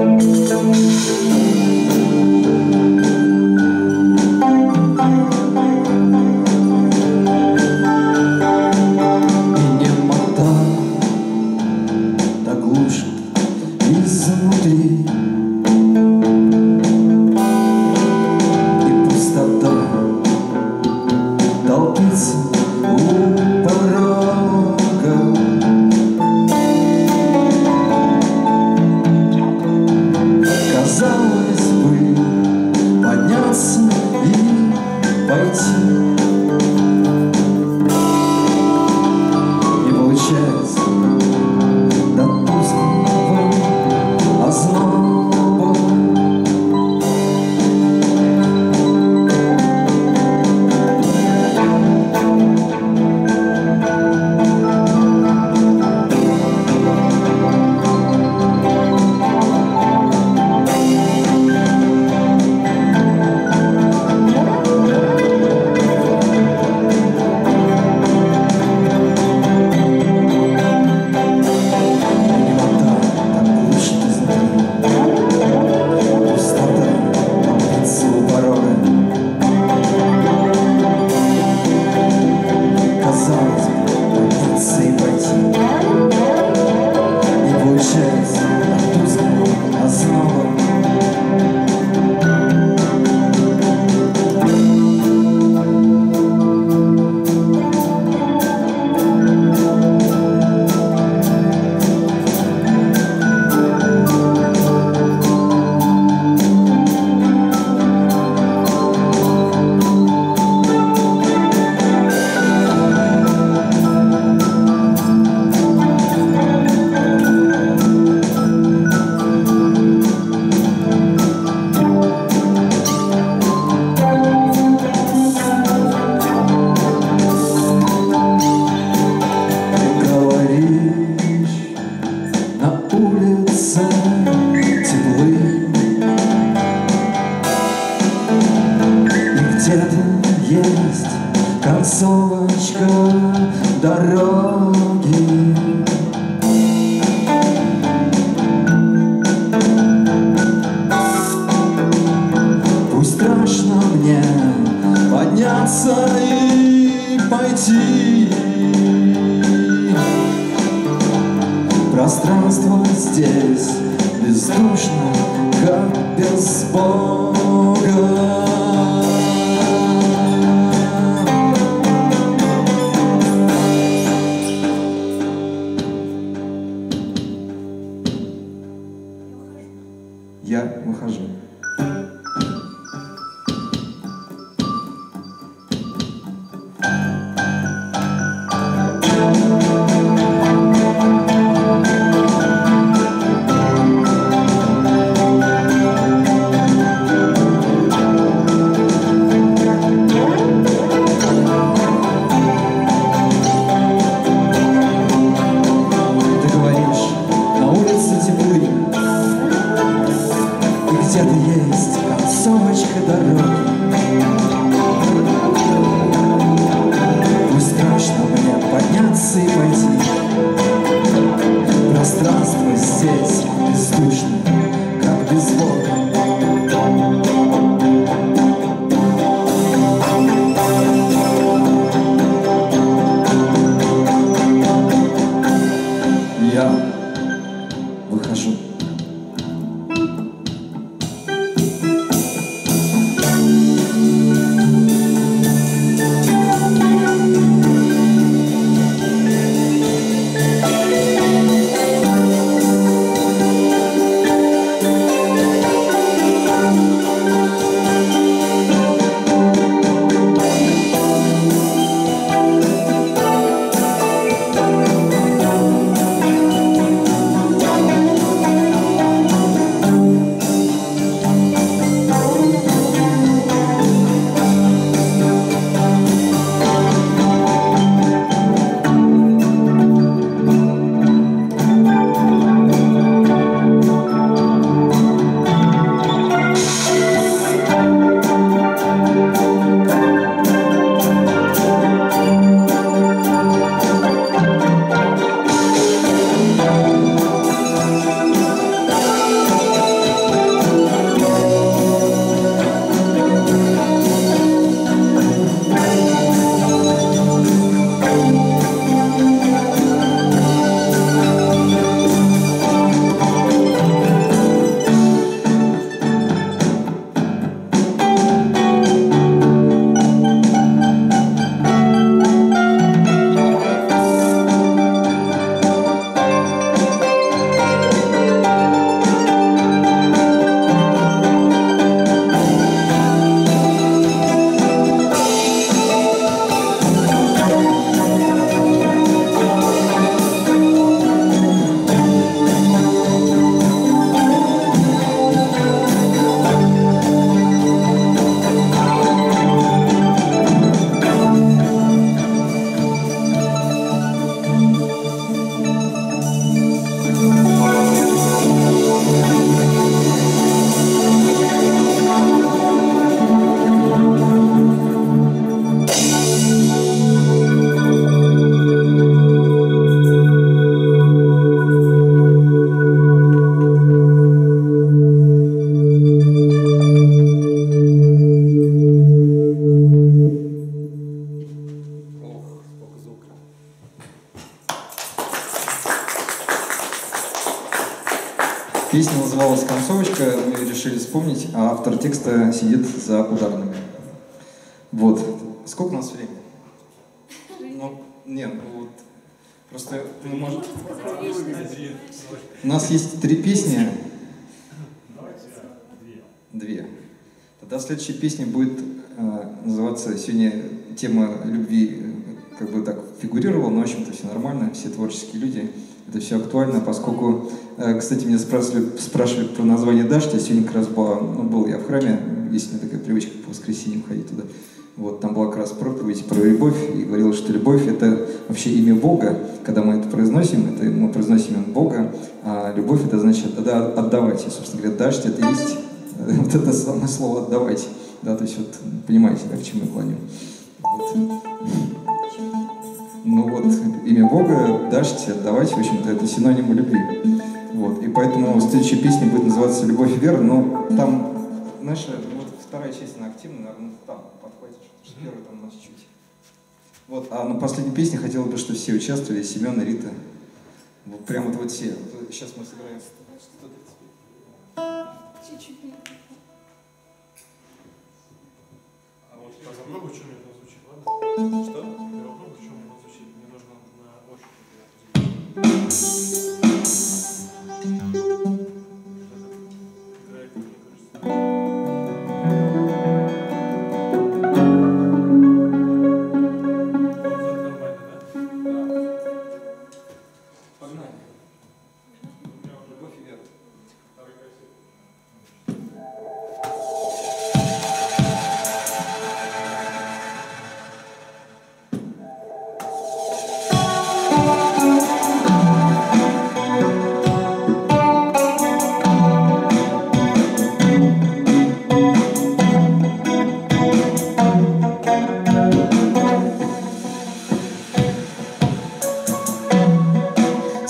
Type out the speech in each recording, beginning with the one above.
Música стороны пойти. Пространство здесь бездушно, как без Бога. Текста сидит за ударными. Вот. Сколько у нас времени? Ну, нет, ну вот. Просто мы можем... У нас есть три песни. Две. Тогда следующая песня будет э, называться сегодня тема любви э, как бы так фигурировала, но в общем-то все нормально, все творческие люди, это все актуально, поскольку, э, кстати, меня спрашивали, спрашивали про название Дашти, а сегодня как раз была, ну, был я в храме, есть у меня такая привычка по воскресеньям ходить туда, вот, там была как раз проповедь про любовь, и говорила, что любовь – это вообще имя Бога. Когда мы это произносим, это мы произносим имя Бога, а любовь – это значит да, отдавать. И, собственно говоря, дашь это есть вот это самое слово «отдавайте». Да, то есть вот понимаете, да, к чему я клоню. Вот. Ну вот, имя Бога, дашьте, отдавайте, в общем-то, это синоним любви. Вот, и поэтому следующая песня будет называться «Любовь и вера», но там, знаешь, вот вторая часть, она активная, наверное, там подходит, что первая там у нас чуть. Вот, а на последней песне хотел бы, чтобы все участвовали, Семен и Рита. Вот прям вот, вот все. Сейчас мы сыграем. Чуть-чуть. А вот попробуй что-нибудь озвучить,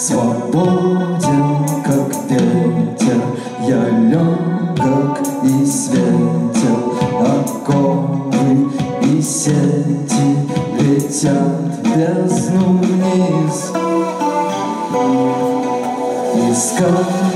Свободен, как ветер, я легок и светел, оковы и сети летят в бездну вниз. Искала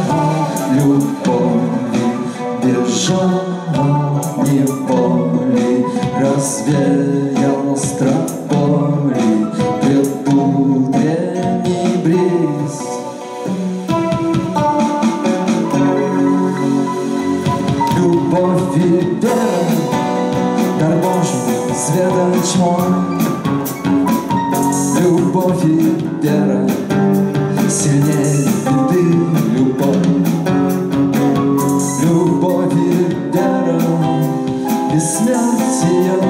бессмертие,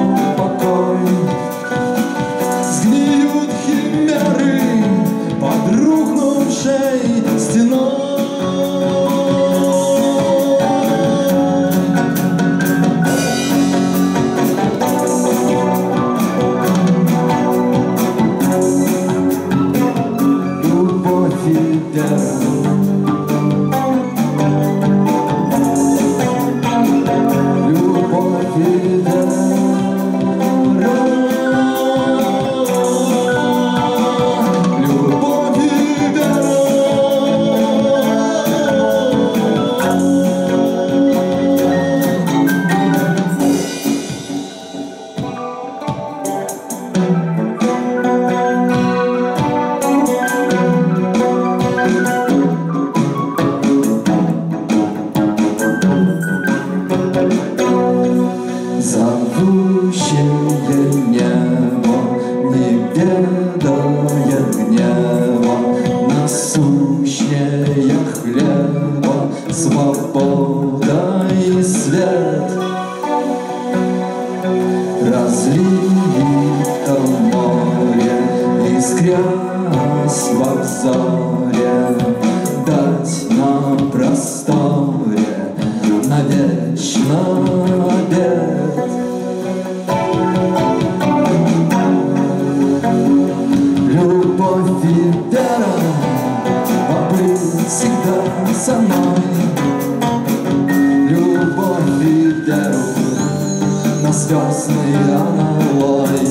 звездный аналой.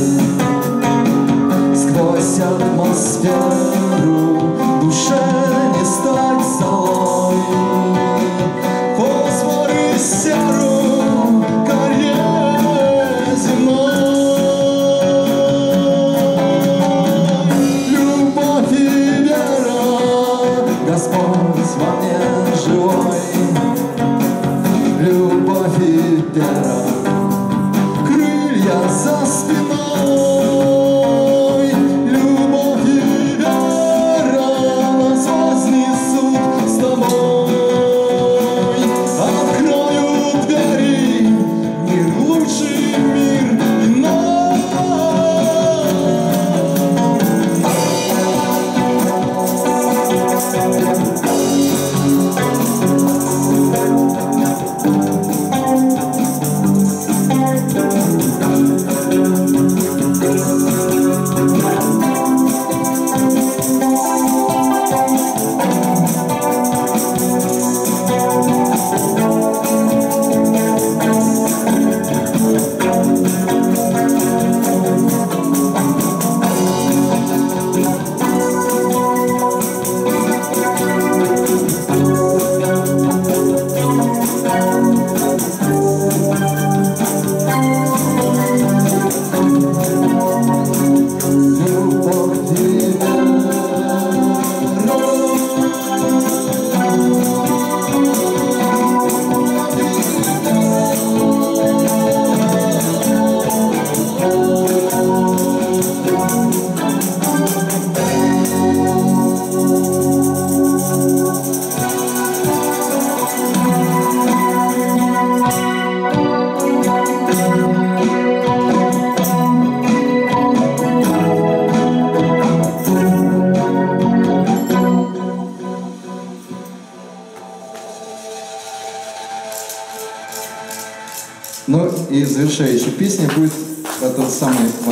Сквозь атмосферу душе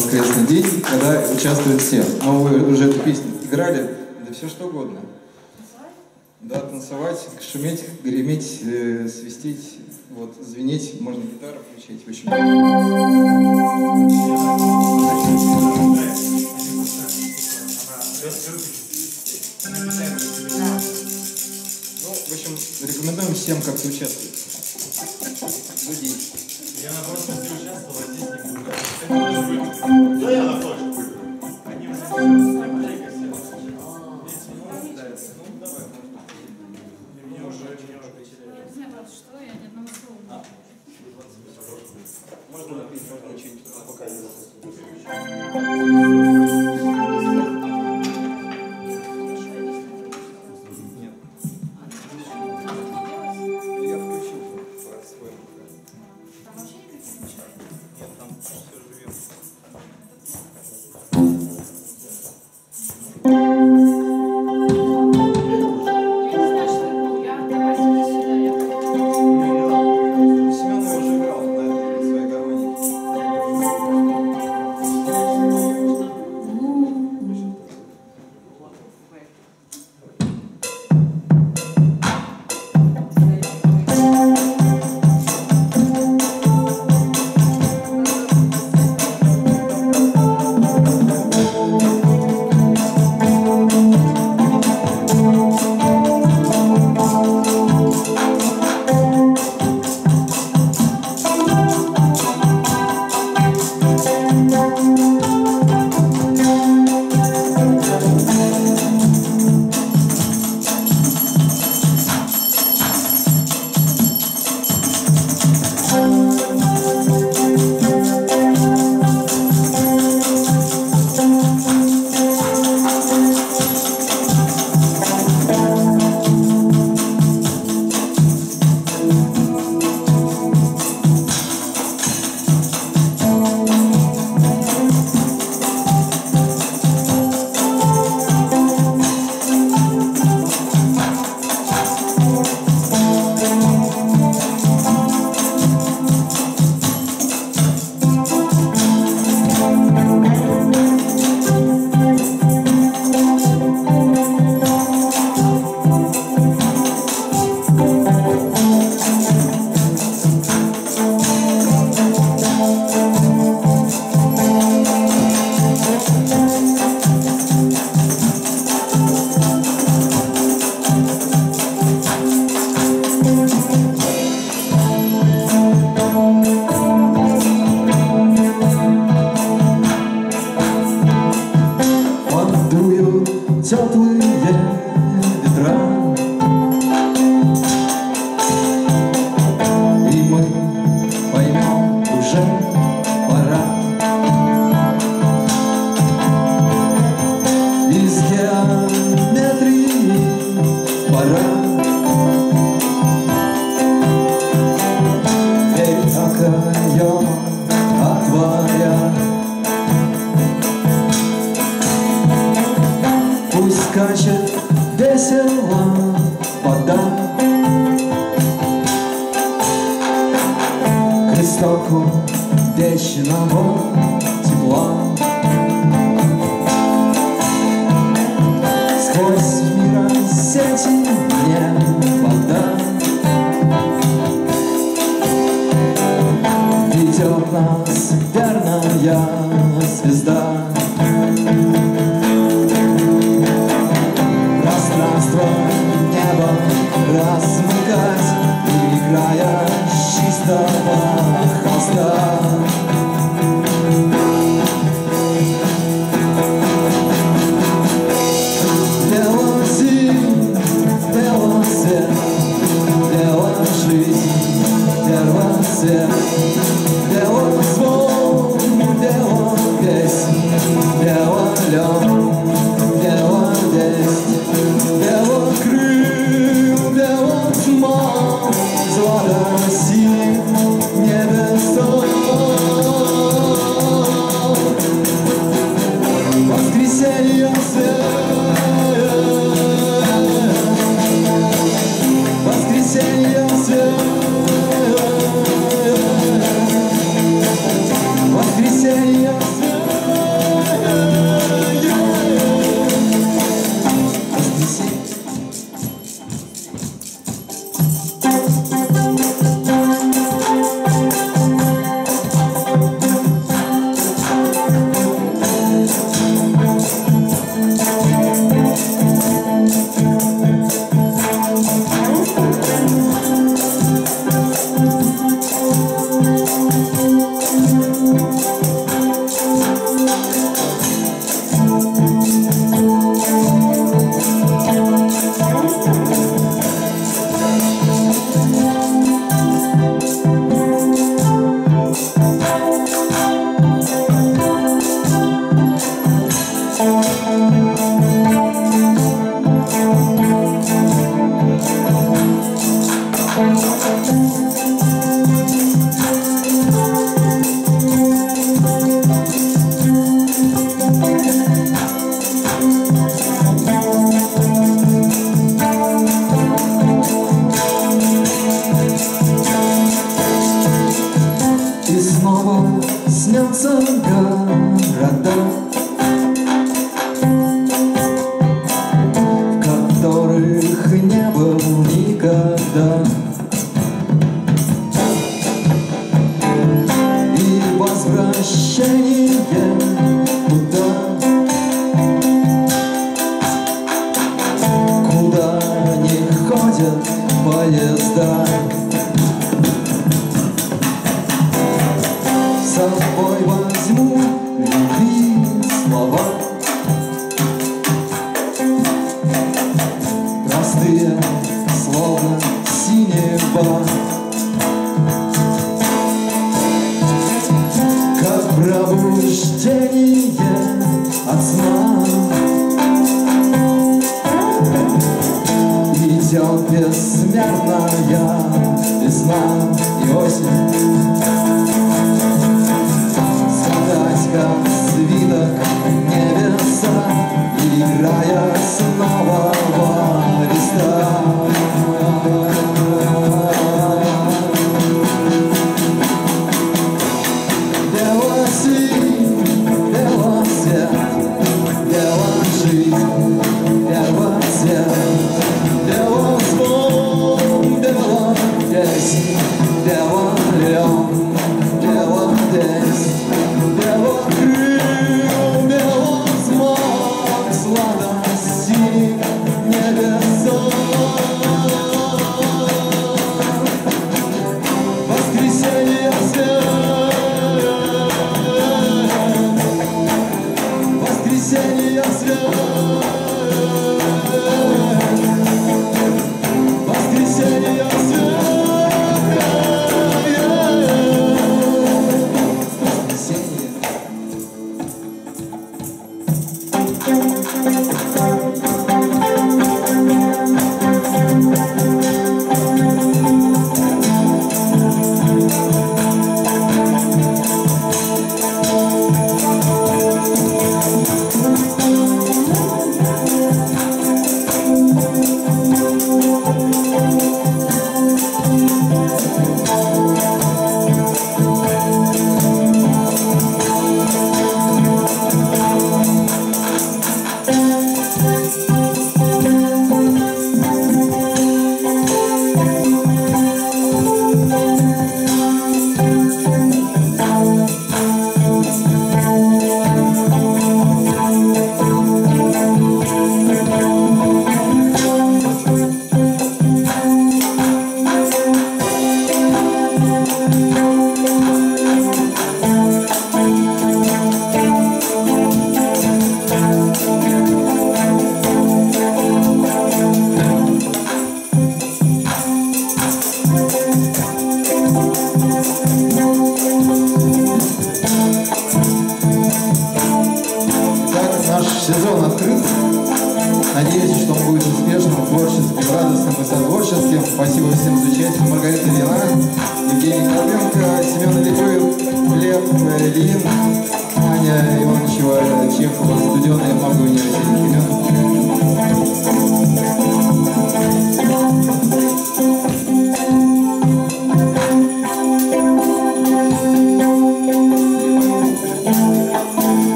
воскресный день, когда участвуют все. Но вы уже эту песню играли, да все что угодно. Да, танцевать, шуметь, греметь, э, свистеть, вот, звенеть, можно гитару включить. Очень Ну, в общем, рекомендуем всем как-то участвовать. Можно написать, можно что-нибудь, пока не сети